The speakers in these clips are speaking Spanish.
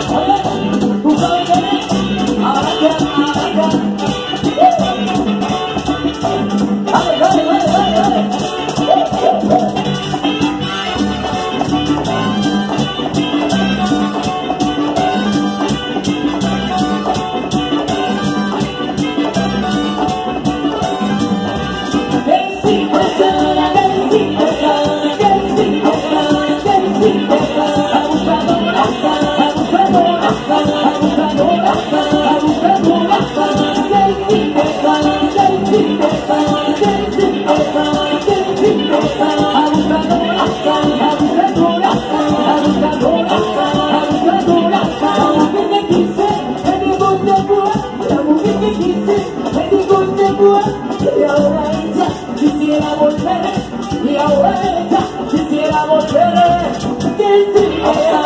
好嘞祝张哥 actúa y ahora ella quisiera volver. Y ahora ella quisiera volver quisiera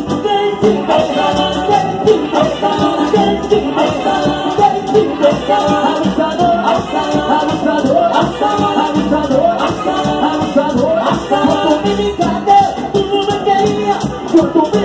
What the